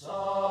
Song.